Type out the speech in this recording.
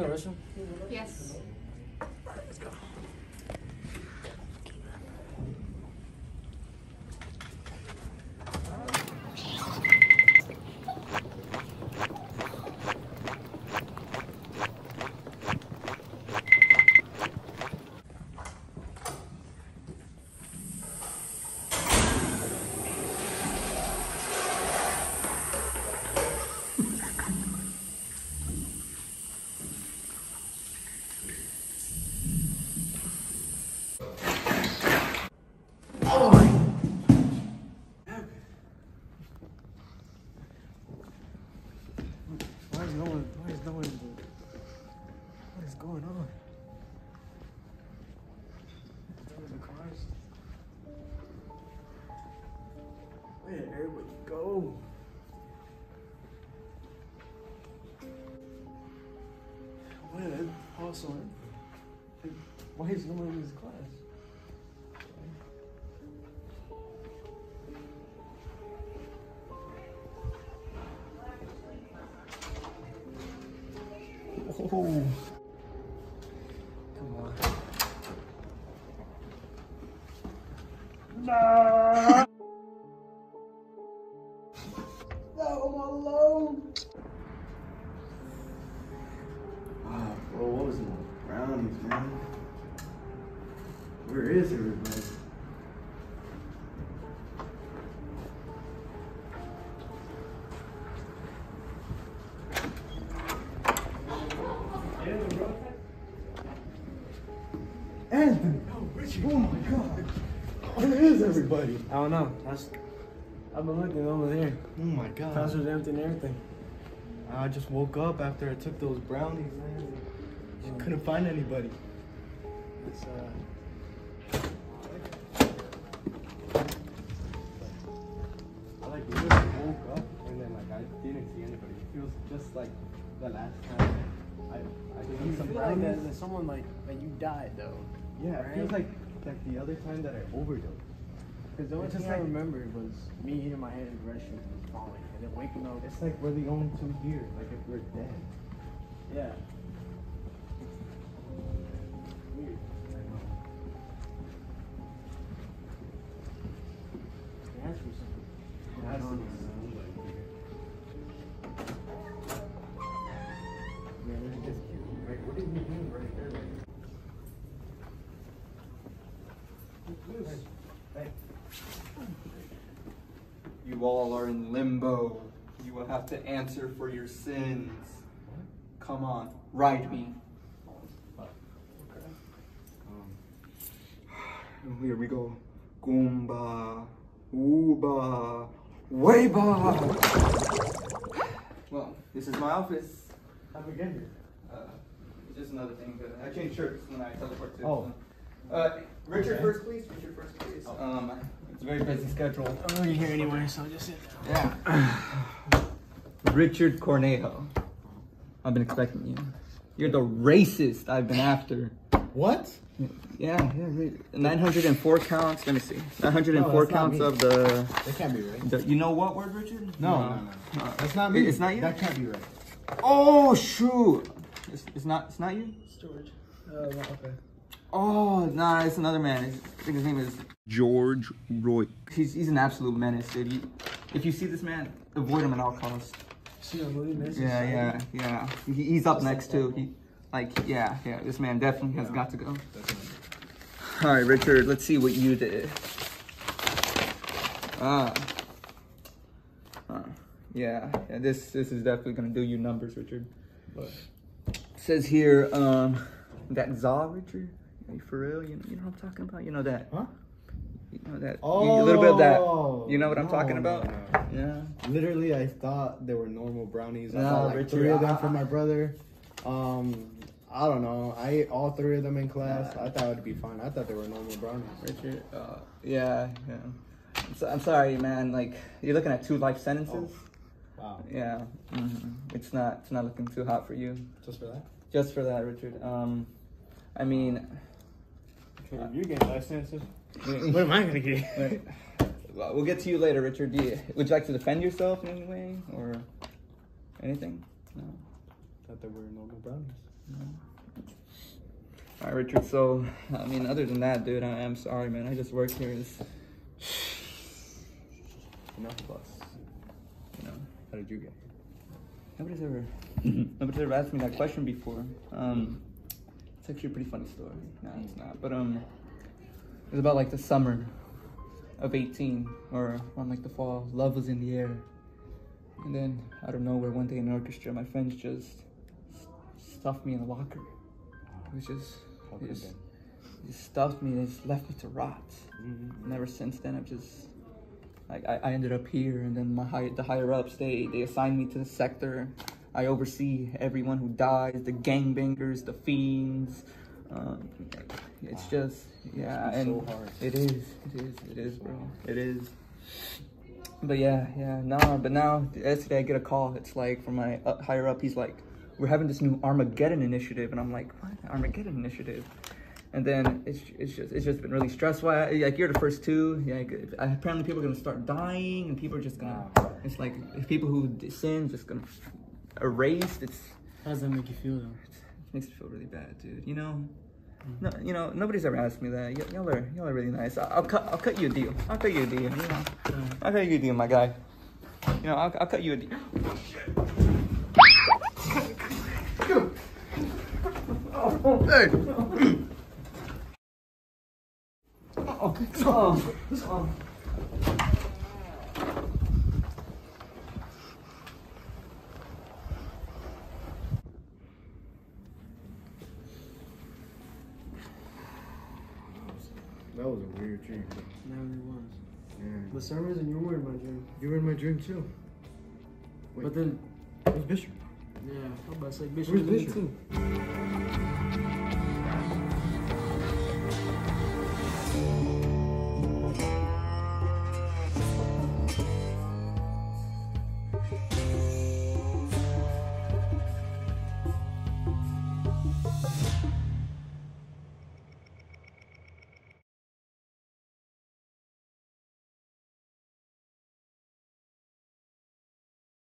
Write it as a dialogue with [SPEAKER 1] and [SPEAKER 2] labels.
[SPEAKER 1] Yes.
[SPEAKER 2] Why is no one? Why is no one? What is going on? Where the cars? Where did everybody go? Did also? Why is no one in this class? Oh. Come on. No! No, I'm alone. Wow, bro, what was in the brownies, man? Where is everybody? Where is everybody? I don't know. That's, I've been looking over there.
[SPEAKER 3] Oh my god.
[SPEAKER 2] Classroom's empty and everything.
[SPEAKER 3] I just woke up after I took those brownies, man. Just couldn't find anybody.
[SPEAKER 2] It's, uh,
[SPEAKER 3] I like literally woke up and then like I didn't see anybody. It feels just like the last time I I
[SPEAKER 2] you
[SPEAKER 3] some
[SPEAKER 2] feel like that, that someone like that you died though.
[SPEAKER 3] Yeah, right? it feels like like the other time that I overdosed.
[SPEAKER 2] Because the only
[SPEAKER 3] It's
[SPEAKER 2] thing I
[SPEAKER 3] like-
[SPEAKER 2] remember was me hitting my head in the restroom and falling, and then waking up.
[SPEAKER 3] It's like we're the only two here. Like if we're dead.
[SPEAKER 2] Yeah. You
[SPEAKER 4] all are in limbo. You will have to answer for your sins. Come on, ride me. Um, here we go. Goomba, Ooba, Weba. Well, this is my office.
[SPEAKER 3] How'd we get here?
[SPEAKER 4] Uh, it's just another thing. I change shirts when I teleport to.
[SPEAKER 3] Oh.
[SPEAKER 4] Uh, Richard
[SPEAKER 3] Okay.
[SPEAKER 4] first, please. Richard first, please. Um, it's a very busy schedule.
[SPEAKER 2] I'm already here anyway, so just sit down.
[SPEAKER 4] Yeah. Richard Cornejo. I've been expecting you. You're the racist I've been after.
[SPEAKER 3] What?
[SPEAKER 4] Yeah, yeah. right. 904 counts. Let me see. 904
[SPEAKER 3] No,
[SPEAKER 4] counts
[SPEAKER 3] me.
[SPEAKER 4] of the,
[SPEAKER 3] That can't be right.
[SPEAKER 4] the. You know what word, Richard?
[SPEAKER 3] No, no, no.
[SPEAKER 4] Uh,
[SPEAKER 3] That's not me.
[SPEAKER 4] It's not you.
[SPEAKER 3] That can't be right.
[SPEAKER 4] Oh shoot! It's, it's not. It's not you.
[SPEAKER 2] Storage. Uh, well, okay.
[SPEAKER 4] Oh nah, it's another man. It's- I think his name is George Roy. He's he's an absolute menace, dude. You, if you see this man, avoid him at all costs.
[SPEAKER 2] See a movie this is
[SPEAKER 4] Yeah, yeah, yeah. He, he's up next too. He, like, yeah, yeah. This man definitely has got to go. All right, Richard. Let's see what you did. Ah. Uh, yeah, yeah. This this is definitely gonna do you numbers, Richard.
[SPEAKER 3] What?
[SPEAKER 4] says here, um, that Za, Richard. Are you for real? You know, you know what I'm talking about? You know that?
[SPEAKER 3] Huh?
[SPEAKER 4] You know that?
[SPEAKER 3] Oh,
[SPEAKER 4] a little bit of that. You know what I'm talking about?
[SPEAKER 3] no.
[SPEAKER 4] Yeah.
[SPEAKER 3] Literally, I thought they were normal brownies. I
[SPEAKER 4] No,
[SPEAKER 3] bought like
[SPEAKER 4] Richard,
[SPEAKER 3] three of them for my brother. Um, I don't know. I ate all three of them in class. I thought it'd be fine. I thought they were normal brownies.
[SPEAKER 4] Richard. Uh, yeah, yeah. I'm, so, I'm sorry, man. Like you're looking at two life sentences.
[SPEAKER 3] Wow.
[SPEAKER 4] Yeah. hmm It's not. It's not looking too hot for you.
[SPEAKER 3] Just for that?
[SPEAKER 4] Just for that, Richard. Um, I mean,
[SPEAKER 2] You getting life sentences? What am I gonna get?
[SPEAKER 4] Wait. Well, we'll get to you later, Richard. Do you, would you like to defend yourself in any way or anything? No.
[SPEAKER 3] Thought they were normal brownies. No.
[SPEAKER 4] All right, Richard. So, I mean, other than that, dude, I am sorry, man. I just work here. Is
[SPEAKER 3] Enough of us.
[SPEAKER 4] you know,
[SPEAKER 3] How did you get?
[SPEAKER 4] nobody's ever, nobody's ever asked me that question before. Um, it's actually a pretty funny story. No, it's not. But um, it was about like the summer of 18, or on like the fall. Love was in the air, and then out of nowhere, one day in orchestra, my friends just stuffed me in the locker. It was just, it just, just stuffed me. They just left me to rot.
[SPEAKER 3] Mm-hmm.
[SPEAKER 4] And ever since then, I've just like I, I ended up here, and then my high, the higher ups they they assigned me to the sector. I oversee everyone who dies, the gangbangers, the fiends. Um, it's just yeah, and
[SPEAKER 3] so hard.
[SPEAKER 4] it is, it is, it is, bro, it is. But yeah, yeah, no, but now yesterday I get a call. It's like from my uh, higher up. He's like, "We're having this new Armageddon initiative," and I'm like, "What Armageddon initiative?" And then it's it's just it's just been really stressful. I, like you're the first two. Yeah, apparently people are gonna start dying, and people are just gonna. It's like if people who sin just gonna erased. It's
[SPEAKER 2] How does that make you feel though?
[SPEAKER 4] it makes me feel really bad, dude. You know, no, you know, nobody's ever asked me that. Y- y'all are y'all are really nice. I'll, I'll cut I'll cut you a deal. I'll cut you a deal. You know, I'll cut you a deal, my guy. You know, I'll, I'll cut you a deal. Oh, hey. Oh, oh, oh.
[SPEAKER 3] That was a weird dream.
[SPEAKER 2] That really was.
[SPEAKER 3] Yeah.
[SPEAKER 2] But some reason you were in my dream.
[SPEAKER 3] You were in my dream too. Wait.
[SPEAKER 2] But then,
[SPEAKER 3] Where's Bishop?
[SPEAKER 2] yeah, I'm about to say Bishop
[SPEAKER 3] Where's
[SPEAKER 2] was
[SPEAKER 3] Bishop?
[SPEAKER 2] too.